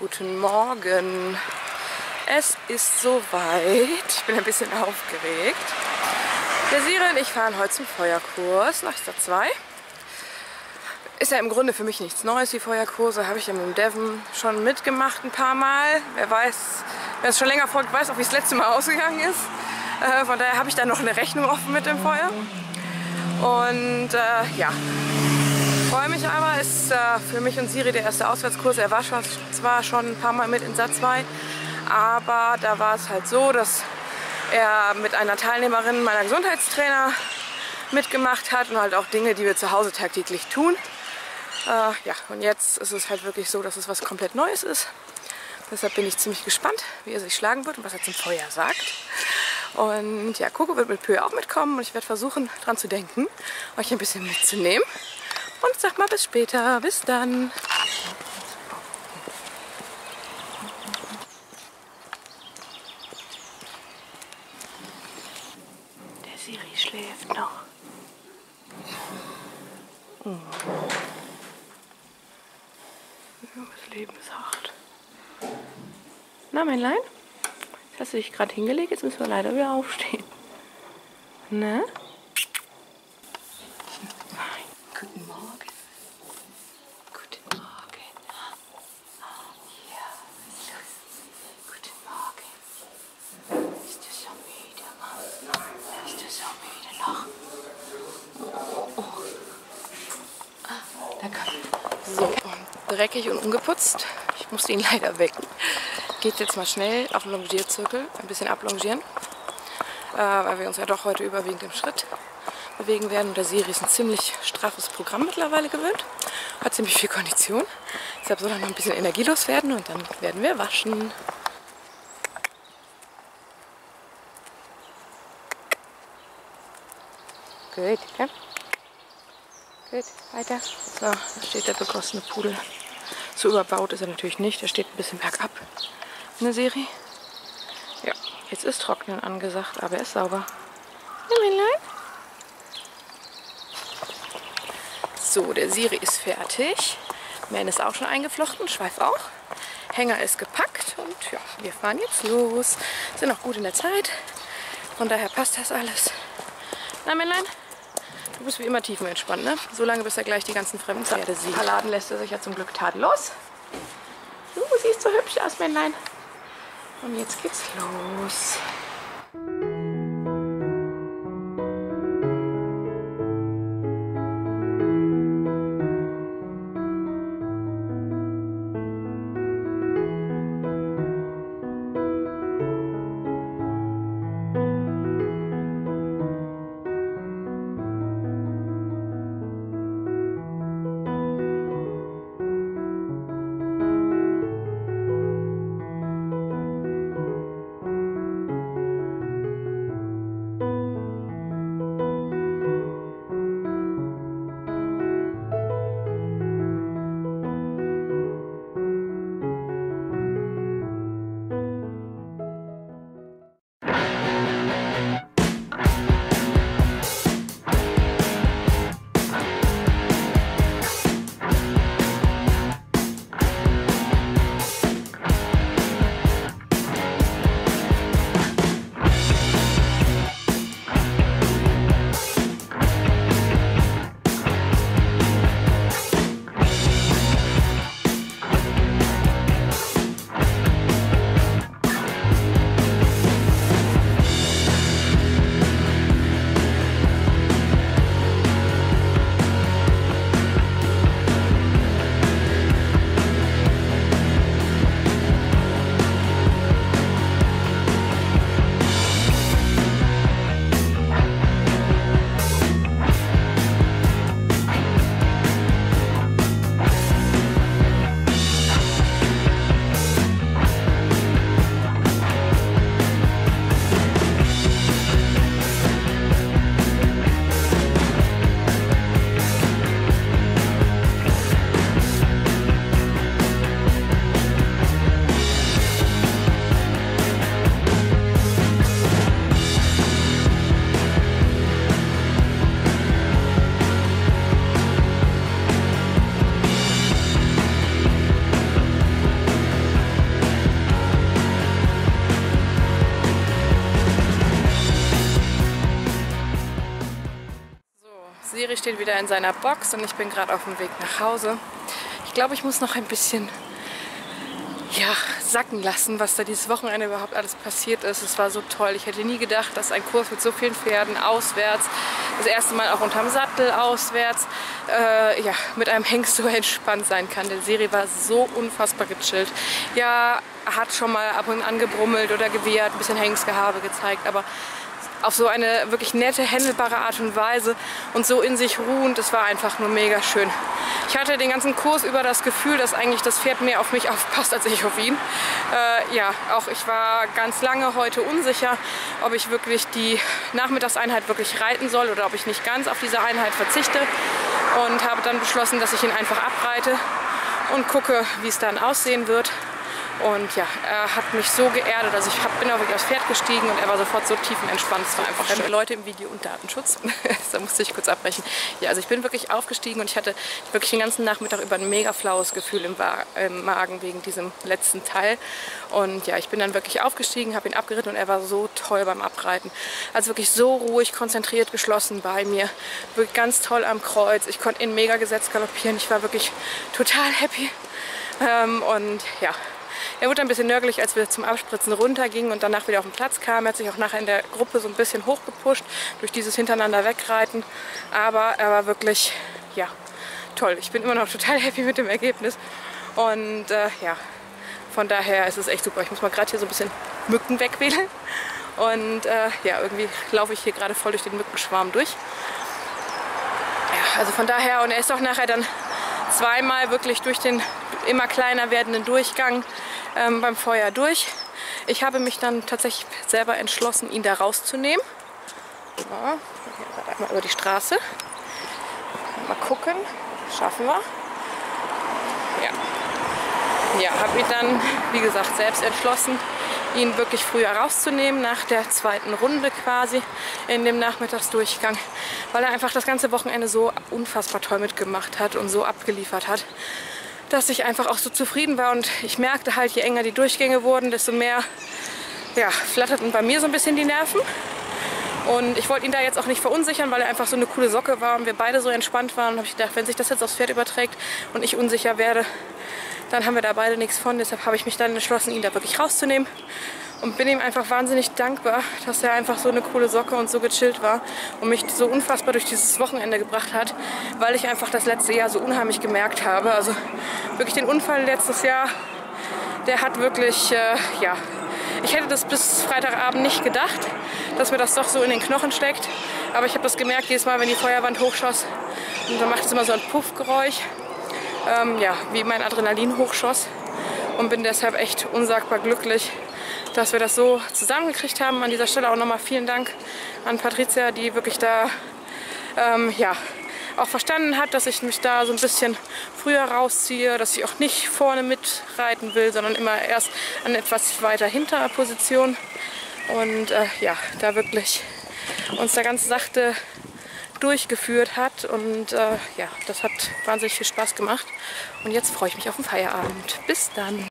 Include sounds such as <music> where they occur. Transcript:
Guten Morgen. Es ist soweit. Ich bin ein bisschen aufgeregt. Der Siri und ich fahren heute zum Feuerkurs nach Stadt 2. Ist ja im Grunde für mich nichts Neues, die Feuerkurse. Habe ich ja mit dem Devon schon mitgemacht ein paar Mal. Wer weiß, wer es schon länger folgt, weiß auch, wie es das letzte Mal <laughs> ausgegangen ist. Äh, von daher habe ich da noch eine Rechnung offen mit dem Feuer. Und äh, ja, freue mich aber. Ist äh, für mich und Siri der erste Auswärtskurs. Er war schon, zwar schon ein paar Mal mit in Satz 2, aber da war es halt so, dass er mit einer Teilnehmerin meiner Gesundheitstrainer mitgemacht hat und halt auch Dinge, die wir zu Hause tagtäglich tun. Äh, ja, und jetzt ist es halt wirklich so, dass es was komplett Neues ist. Deshalb bin ich ziemlich gespannt, wie er sich schlagen wird und was er zum Feuer sagt. Und ja, Coco wird mit Pö auch mitkommen und ich werde versuchen, dran zu denken, euch ein bisschen mitzunehmen. Und sag mal bis später. Bis dann. Der Siri schläft noch. Oh. Das Leben ist hart. Na, mein Lein? Jetzt hast du dich gerade hingelegt, jetzt müssen wir leider wieder aufstehen. Ne? Dreckig und ungeputzt. Ich musste ihn <laughs> leider wecken. Geht jetzt mal schnell auf den Longierzirkel, ein bisschen ablongieren, äh, weil wir uns ja doch heute überwiegend im Schritt bewegen werden. Und der Siri ist ein ziemlich straffes Programm mittlerweile gewöhnt, hat ziemlich viel Kondition. Deshalb soll er noch ein bisschen energielos werden und dann werden wir waschen. Gut, ja? Gut, weiter. So, da steht der begossene Pudel. So überbaut ist er natürlich nicht. Er steht ein bisschen bergab in der Serie. Ja, jetzt ist Trocknen angesagt, aber er ist sauber. So, der Siri ist fertig. Man ist auch schon eingeflochten, Schweif auch. Hänger ist gepackt und ja, wir fahren jetzt los. Sind noch gut in der Zeit. Von daher passt das alles. Na, Männlein? Du bist wie immer tiefenentspannt, ne? So lange, bis er gleich die ganzen fremden Pferde sieht. Verladen lässt er sich ja zum Glück tadellos. Du siehst so hübsch aus, Männlein. Und jetzt geht's los. In seiner Box und ich bin gerade auf dem Weg nach Hause. Ich glaube, ich muss noch ein bisschen ja, sacken lassen, was da dieses Wochenende überhaupt alles passiert ist. Es war so toll. Ich hätte nie gedacht, dass ein Kurs mit so vielen Pferden auswärts, das erste Mal auch unterm Sattel auswärts, äh, ja, mit einem Hengst so entspannt sein kann. Der Serie war so unfassbar gechillt. Ja, hat schon mal ab und an gebrummelt oder gewehrt, ein bisschen Hengstgehabe gezeigt, aber auf so eine wirklich nette, händelbare Art und Weise und so in sich ruhend. Das war einfach nur mega schön. Ich hatte den ganzen Kurs über das Gefühl, dass eigentlich das Pferd mehr auf mich <laughs> aufpasst als ich auf ihn. Äh, ja, auch ich war ganz lange heute unsicher, ob ich wirklich die Nachmittagseinheit wirklich reiten soll oder ob ich nicht ganz auf diese Einheit verzichte und habe dann beschlossen, dass ich ihn einfach abreite und gucke, wie es dann aussehen wird. Und ja, er hat mich so geerdet. Also ich hab, bin auch wirklich aufs Pferd gestiegen und er war sofort so tiefenentspannt. Es war einfach schön. Leute im Video und Datenschutz. <laughs> da musste ich kurz abbrechen. Ja, also ich bin wirklich aufgestiegen und ich hatte wirklich den ganzen Nachmittag über ein mega flaues Gefühl im, im Magen wegen diesem letzten Teil. Und ja, ich bin dann wirklich aufgestiegen, habe ihn abgeritten und er war so toll beim Abreiten. Also wirklich so ruhig, konzentriert, geschlossen bei mir. Wirklich ganz toll am Kreuz. Ich konnte ihn mega gesetzt galoppieren. Ich war wirklich total happy. Ähm, und ja, er wurde ein bisschen nörgelig, als wir zum Abspritzen runtergingen und danach wieder auf den Platz kamen. Er hat sich auch nachher in der Gruppe so ein bisschen hochgepusht durch dieses hintereinander wegreiten. Aber er war wirklich, ja, toll. Ich bin immer noch total happy mit dem Ergebnis. Und äh, ja, von daher ist es echt super. Ich muss mal gerade hier so ein bisschen Mücken wegwählen. Und äh, ja, irgendwie laufe ich hier gerade voll durch den Mückenschwarm durch. Ja, also von daher, und er ist auch nachher dann zweimal wirklich durch den immer kleiner werdenden Durchgang ähm, beim Feuer durch. Ich habe mich dann tatsächlich selber entschlossen, ihn da rauszunehmen. Ja, hier einmal über die Straße. Mal gucken. Schaffen wir. Ja. Ja, habe mich dann, wie gesagt, selbst entschlossen, ihn wirklich früher rauszunehmen, nach der zweiten Runde quasi in dem Nachmittagsdurchgang, weil er einfach das ganze Wochenende so unfassbar toll mitgemacht hat und so abgeliefert hat, dass ich einfach auch so zufrieden war und ich merkte halt, je enger die Durchgänge wurden, desto mehr ja, flatterten bei mir so ein bisschen die Nerven. Und ich wollte ihn da jetzt auch nicht verunsichern, weil er einfach so eine coole Socke war und wir beide so entspannt waren. habe ich gedacht, wenn sich das jetzt aufs Pferd überträgt und ich unsicher werde, dann haben wir da beide nichts von. Deshalb habe ich mich dann entschlossen, ihn da wirklich rauszunehmen. Und bin ihm einfach wahnsinnig dankbar, dass er einfach so eine coole Socke und so gechillt war und mich so unfassbar durch dieses Wochenende gebracht hat, weil ich einfach das letzte Jahr so unheimlich gemerkt habe. Also wirklich den Unfall letztes Jahr, der hat wirklich, äh, ja, ich hätte das bis Freitagabend nicht gedacht, dass mir das doch so in den Knochen steckt. Aber ich habe das gemerkt, jedes Mal, wenn die Feuerwand hochschoss. Und dann macht es immer so ein Puffgeräusch ähm, ja, wie mein Adrenalin hochschoss und bin deshalb echt unsagbar glücklich, dass wir das so zusammengekriegt haben. An dieser Stelle auch nochmal vielen Dank an Patricia, die wirklich da ähm, ja, auch verstanden hat, dass ich mich da so ein bisschen früher rausziehe, dass ich auch nicht vorne mitreiten will, sondern immer erst an etwas weiter hinter Position. Und äh, ja, da wirklich uns da ganz sachte durchgeführt hat. Und äh, ja, das hat wahnsinnig viel Spaß gemacht. Und jetzt freue ich mich auf den Feierabend. Bis dann.